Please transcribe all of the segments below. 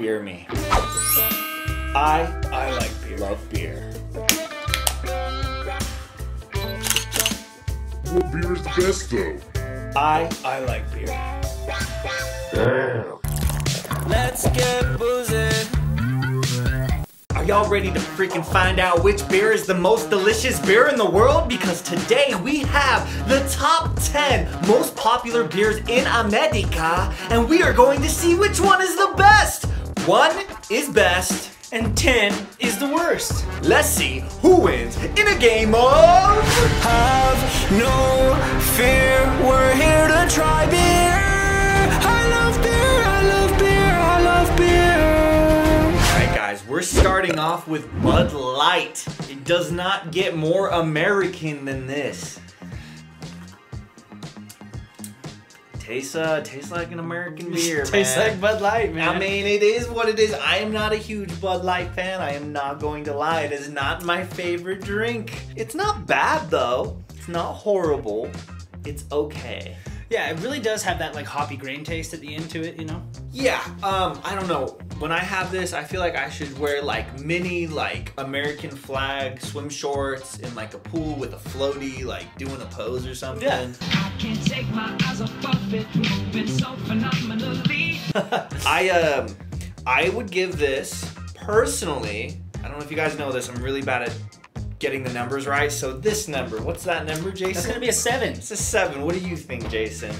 beer me. I I like beer. love beer. What beer is the best though? I I like beer. Damn. Let's get boozing. Are y'all ready to freaking find out which beer is the most delicious beer in the world? Because today we have the top 10 most popular beers in America, and we are going to see which one is the best. One is best. And 10 is the worst. Let's see who wins in a game of Have no fear. We're here to try beer. I love beer. I love beer. I love beer. All right, guys, we're starting off with Bud Light. It does not get more American than this. Tastes uh, tastes like an American beer. Tastes man. like Bud Light, man. I mean, it is what it is. I am not a huge Bud Light fan. I am not going to lie. It is not my favorite drink. It's not bad though. It's not horrible. It's okay. yeah, it really does have that like hoppy grain taste at the end to it, you know? Yeah, um, I don't know. When I have this, I feel like I should wear like mini like American flag swim shorts in like a pool with a floaty, like doing a pose or something. Yeah. I can't take my eyes off of it, moving so phenomenally. I um I would give this personally. I don't know if you guys know this. I'm really bad at getting the numbers right. So this number, what's that number, Jason? That's gonna be a 7. It's a seven. What do you think, Jason?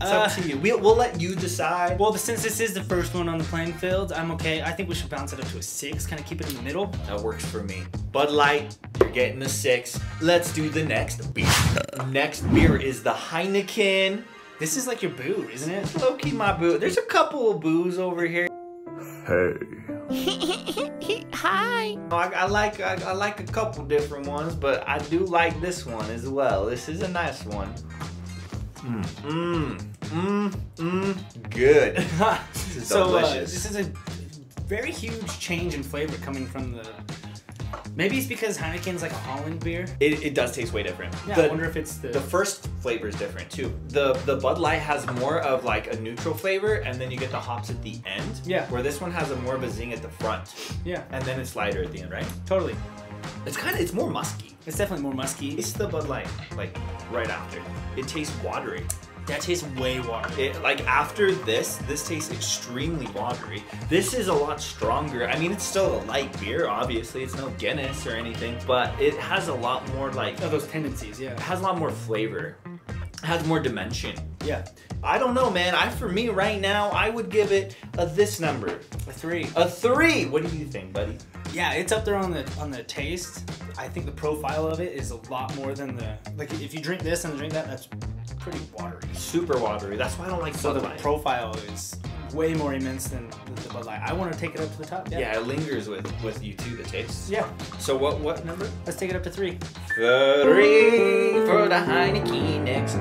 It's Uh, up to you. We'll, we'll let you decide. Well, since this is the first one on the playing field, I'm okay. I think we should bounce it up to a 6, kind of keep it in the middle. That works for me. Bud Light, you're getting a six. Let's do the next beer. next beer is the Heineken. This is like your boo, isn't it? Low key my boo. There's a couple of boos over here. Hey. Hi. I, I like I, I like a couple different ones, but I do like this one as well. This is a nice one. Mmm, mmm, mmm, mmm, good. This is so uh, this is a very huge change in flavor coming from the. Maybe it's because Heineken's like a Holland beer. It, it does taste way different. Yeah, the, I wonder if it's the. the first flavor is different too. The the Bud Light has more of like a neutral flavor, and then you get the hops at the end. Yeah. Where this one has a more of a zing at the front, yeah, and then it's lighter at the end, right? totally. It's kind of it's more musky. It's definitely more musky. It's the Bud Light like right after. It tastes watery. that tastes way watery. It like after this, this tastes extremely watery. This is a lot stronger. I mean, it's still a light beer. Obviously, it's no Guinness or anything, but it has a lot more like Oh, those tendencies, yeah. it has a lot more flavor. It has more dimension. Yeah. I don't know, man. I for me right now, I would give it a this number, A three. a three. What do you think, buddy? Yeah, it's up there on the on the taste. I think the profile of it is a lot more than the like. If you drink this and drink that, that's pretty watery. Super watery. That's why I don't like So the profile is way more immense than the, the Bud Light. I want to take it up to the top. Yeah. yeah, it lingers with with you too. The taste. Yeah. So what what number? Let's take it up to three. Three for the Heineken next.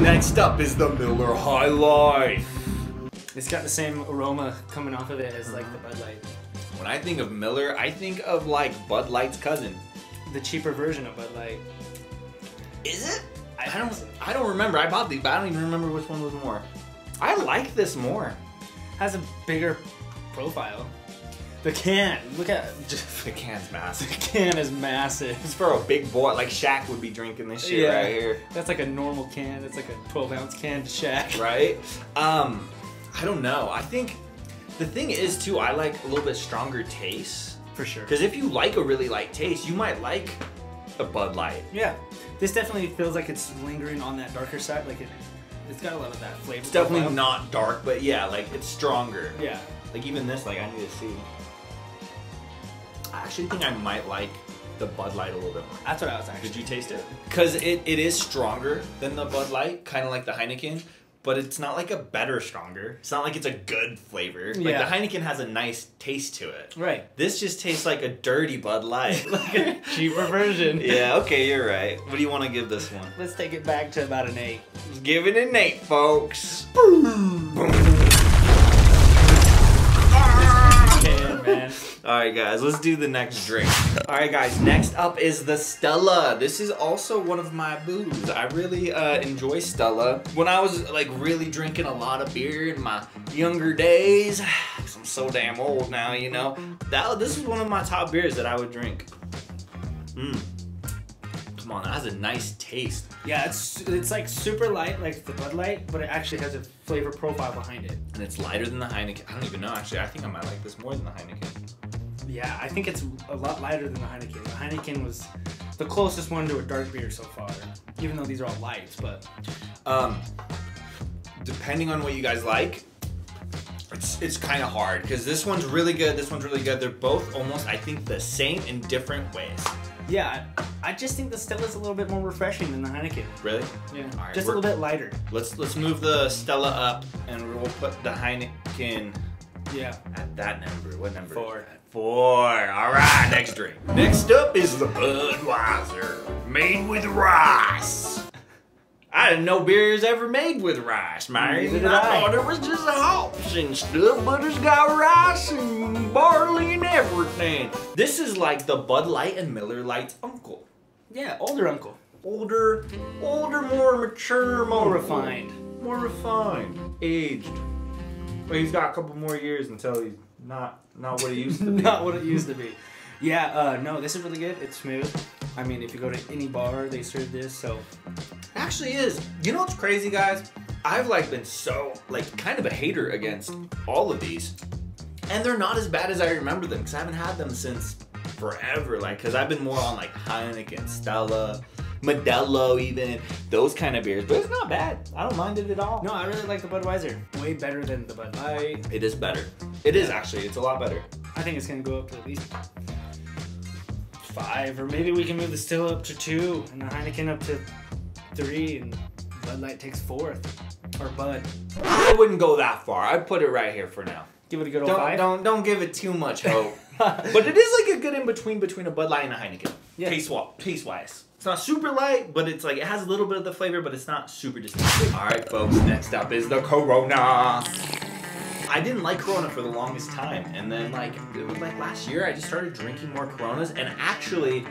Next up is the Miller High Life. It's got the same aroma coming off of it as like the Bud Light, When I think of Miller, I think of like Bud Light's cousin. the cheaper version of Bud Light. Is it? I, don't. I don't remember. I bought these, but I don't even remember which one was more. I like this more. Has a bigger profile. The can, look at The can's massive. the can is massive. It's for a big boy. Like Shaq would be drinking this shit Yeah. right here, That's like a normal can. It's like a 12 ounce can to Shaq. right? Um, I don't know. I think the thing is too. I like a little bit stronger taste. For sure. Because if you like a really light taste, you might like a Bud Light. Yeah, this definitely feels like it's lingering on that darker side. Like it, it's got a lot of that flavor. It's definitely profile. not dark, but yeah, like it's stronger. Yeah, Like even this, like I need to see. I actually think I might like the Bud Light a little bit more. that's what I was actually. Did you taste it? Because it, it is stronger than the Bud Light, kind of like the Heineken, but it's not like a better stronger. It's not like it's a good flavor. Yeah. Like the Heineken has a nice taste to it. Right. This just tastes like a dirty Bud Light. Like- a Cheaper version. yeah, okay, you're right. What do you want to give this one? Let's take it back to about an eight. Give it an eight, folks. Can, man. All right, guys, let's do the next drink. All right, guys, next up is the Stella. This is also one of my boos. I really uh, enjoy Stella. When I was like really drinking a lot of beer in my younger days, 'cause I'm so damn old now, you know, that this is one of my top beers that I would drink. Mmm. Come on, that has a nice taste. Yeah, it's it's like super light, like the Bud Light, but it actually has a flavor profile behind it. And it's lighter than the Heineken. I don't even know, actually. I think I might like this more than the Heineken. Yeah, I think it's a lot lighter than the Heineken. The Heineken was the closest one to a dark beer so far, even though these are all lights. But Um, depending on what you guys like, it's it's kind of hard because this one's really good. This one's really good. They're both almost, I think, the same in different ways. Yeah, I just think the Stella's a little bit more refreshing than the Heineken. Really? Yeah, All right, just a little bit lighter. Let's let's move the Stella up and we'll put the Heineken Yeah, at that number. What number? Four. Four. All right. Next drink. Next up is the Budweiser, made with rice. I didn't know beer beers ever made with rice, man. I, I. thought it was just hops and stuff, but it's got rice and barley and everything. This is like the Bud Light and Miller Lite's uncle. yeah, older uncle, Older, older, more mature, more more refined. more refined, aged. But he's got a couple more years until he's not not what he used to be. Not what it used to be. Yeah, uh, no, this is really good. It's smooth. I mean, if you go to any bar, they serve this. So actually is. You know what's crazy, guys? I've like been so like kind of a hater against all of these, and they're not as bad as I remember them because I haven't had them since forever. Like, because I've been more on like Heineken, Stella, Modelo, even those kind of beers. But it's not bad. I don't mind it at all. no, I really like the Budweiser. Way better than the Bud Light. it is better. It is actually. It's a lot better. I think it's gonna go up to at least five, or maybe we can move the still up to two, and the Heineken up to three, and Bud Light takes fourth, or Bud. I wouldn't go that far. I'd put it right here for now. Give it a good old Don't five. don't don't give it too much hope. but it is like a good in between between a Bud Light and a Heineken. Yeah. Taste taste wise. It's not super light, but it's like it has a little bit of the flavor, but it's not super distinct. All right, folks. Next up is the Corona. I didn't like Corona for the longest time, and then like it was like last year, I just started drinking more Coronas, and actually,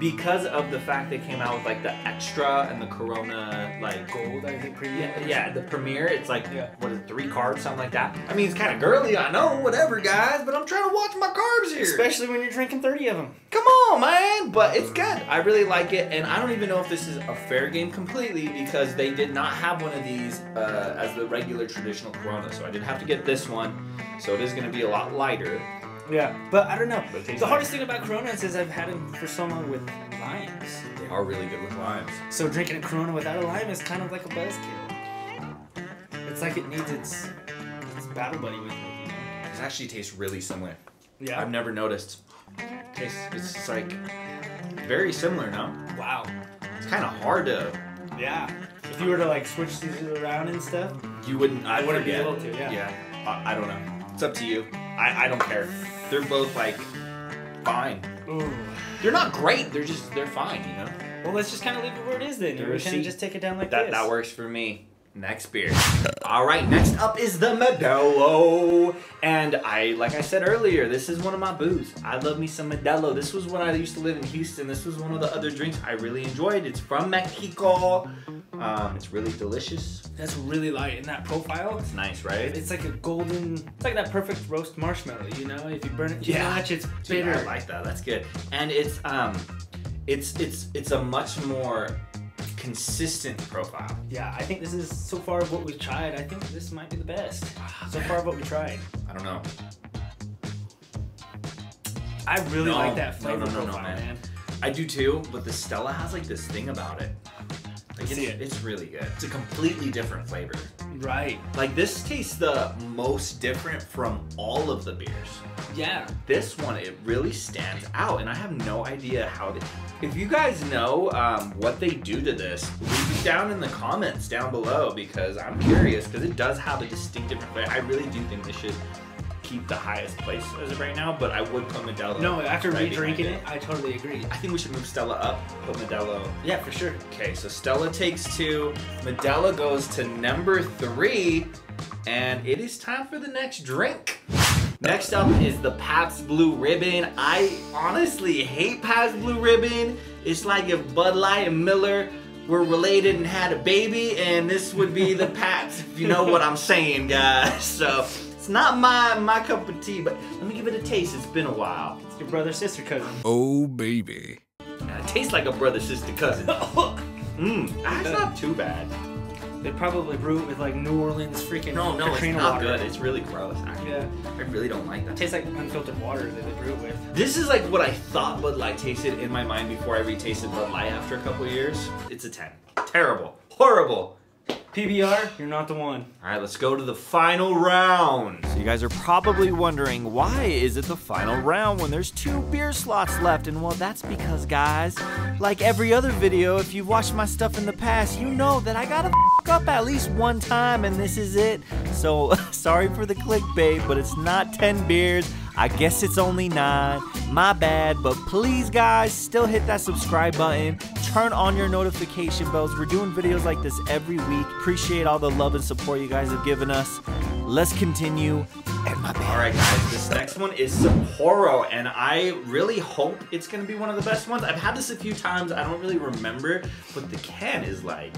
because of the fact they came out with like the extra and the Corona like Gold, I think, premium. yeah, yeah, the Premier, it's like, Yeah. what is it, three carbs, something like that. I mean, it's kind of girly, I know, whatever, guys, but I'm trying to watch my carbs here. Especially when you're drinking 30 of them. Come on, man, but it's good. I really like it, and I don't even know if this is a fair game completely because they did not have one of these uh, as the regular traditional Corona, so I did have to get this one. So it is going to be a lot lighter. Yeah, but I don't know. But it tastes The hardest thing about Coronas is I've had them for so long with limes. They are really good with limes. So drinking a Corona without a lime is kind of like a buzzkill. It's like it needs its, its battle buddy with it. You know? It actually tastes really similar. Yeah. I've never noticed. Tastes, it's like very similar, no? Wow. It's kind of hard to Yeah. If you were to like switch these around and stuff, You wouldn't. I wouldn't wouldn't be able to, yeah. Yeah. I, I don't know. It's up to you. I, I don't care. They're both like fine. ooh. They're not great. They're just they're fine. You know. Well, let's just kind of leave it where it is then. The We of just take it down like That this. that works for me. Next beer. All right. Next up is the Modelo, and I like I said earlier, this is one of my boos. I love me some Modelo. This was when I used to live in Houston. This was one of the other drinks I really enjoyed. It's from Mexico. Um, it's really delicious. That's really light in that profile. It's nice, right? It's like a golden. It's like that perfect roast marshmallow. You know, if you burn it too Yeah. much, it's Dude, bitter. I like that. That's good. And it's um, it's it's it's a much more consistent profile. Yeah, I think this is so far of what we've tried. I think this might be the best. So far of what we tried. I don't know. I really No, like that flavor no, no, no, profile, man. man. I do too, but the Stella has like this thing about it. Like, See it's, it. it's really good. It's a completely different flavor. Right. Like this tastes the most different from all of the beers. Yeah. This one, it really stands out, and I have no idea how they. If you guys know um, what they do to this, leave it down in the comments down below because I'm curious because it does have a distinct different flavor. I really do think this should keep the highest place as of right now, but I would put Modelo. No, after right re-drinking behind it, I totally agree. I think we should move Stella up, put Modelo. Yeah, for sure. Okay, so Stella takes two, Modelo goes to number three, and it is time for the next drink. Next up is the Pabst Blue Ribbon. I honestly hate Pabst Blue Ribbon. It's like if Bud Light and Miller were related and had a baby, and this would be the Pabst, if you know what I'm saying, guys. So it's not my my cup of tea, but let me give it a taste. It's been a while. It's your brother, sister, cousin. Oh, baby. It tastes like a brother, sister, cousin. Ah, mmm, that's not too bad. They probably brew it with like New Orleans freaking No, no, it's Katrina not water. good. It's really gross. I, Yeah. I really don't like that. It tastes like unfiltered water that they brew it with. This is like what I thought Bud Light tasted in my mind before I retasted Bud Light after a couple years. It's a 10. Terrible. Horrible. PBR, you're not the one. All right, let's go to the final round. So you guys are probably wondering why is it the final round when there's two beer slots left? And well, that's because guys, like every other video, if you've watched my stuff in the past, you know that I gotta up at least one time, and this is it. So sorry for the clickbait, but it's not 10 beers. I guess it's only nine. My bad, but please, guys, still hit that subscribe button. Turn on your notification bells. We're doing videos like this every week. Appreciate all the love and support you guys have given us. Let's continue. And my bad. All right, guys, this next one is Sapporo, and I really hope it's gonna be one of the best ones. I've had this a few times. I don't really remember, but the can is like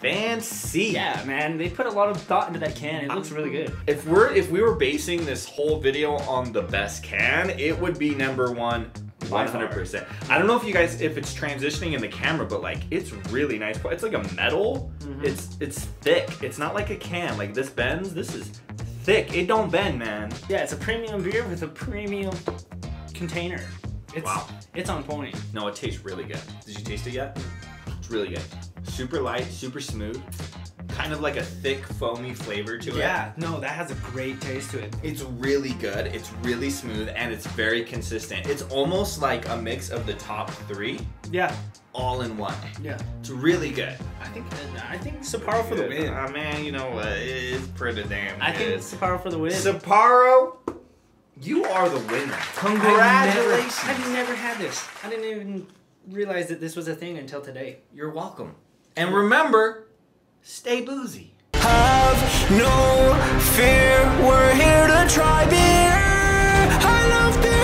fancy. Yeah, man, they put a lot of thought into that can. It looks really good. If we're if we were basing this whole video on the best can, it would be number one. 100%. I don't know if you guys if it's transitioning in the camera, but like it's really nice. It's like a metal. Mm-hmm. It's it's thick. It's not like a can. Like this bends. This is thick. It don't bend, man. Yeah, it's a premium beer with a premium container. It's Wow. it's on point. No, it tastes really good. Did you taste it yet? It's really good. Super light, super smooth. Kind of like a thick, foamy flavor to it. Yeah, no, that has a great taste to it. It's really good. It's really smooth and it's very consistent. It's almost like a mix of the top three Yeah, all in one. yeah. It's really good. I think I think Sapporo for the win. Uh, man, you know what? It's pretty damn I think good. Sapporo for the win. Sapporo, you are the winner. Congratulations. I've never, I've never had this. I didn't even realize that this was a thing until today. You're welcome. And remember, Stay boozy. Have no fear, we're here to try beer. I love beer.